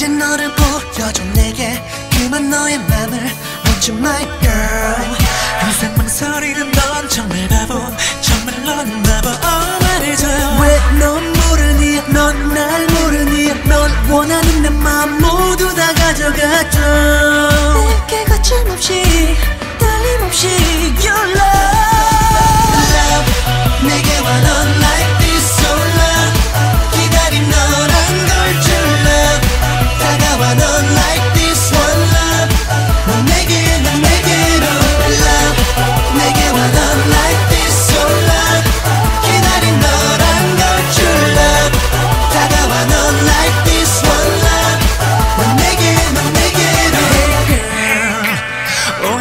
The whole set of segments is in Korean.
이제 너를 보여줘 내게. 그만 너의 맘을 묻지 my girl. 항상 망설이는 넌 정말 바보 정말 넌 바보. 어 말해줘요. 왜넌 모르니? 넌 날 모르니? 널 원하는 내 마음 모두 다 가져갔죠. 내게 거침없이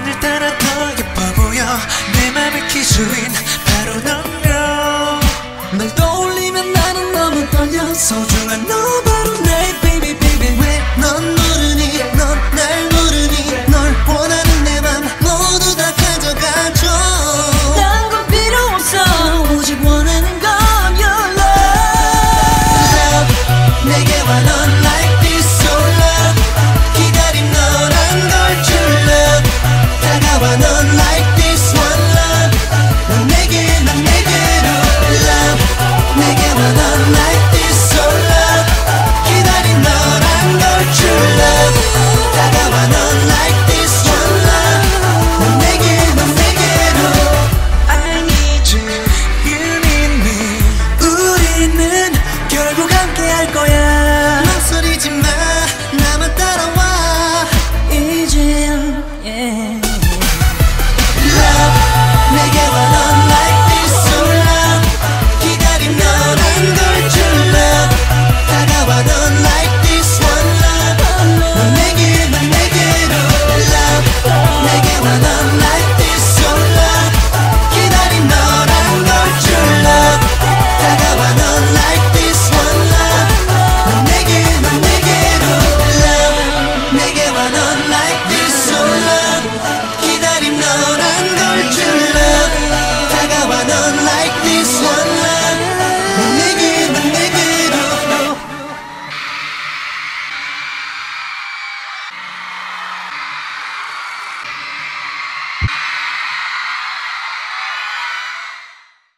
오늘따라 더 예뻐 보여 내 맘의 기수인 바로 넌 girl 널 떠올리면 나는 너무 떨려 소중한 너. 할 거야.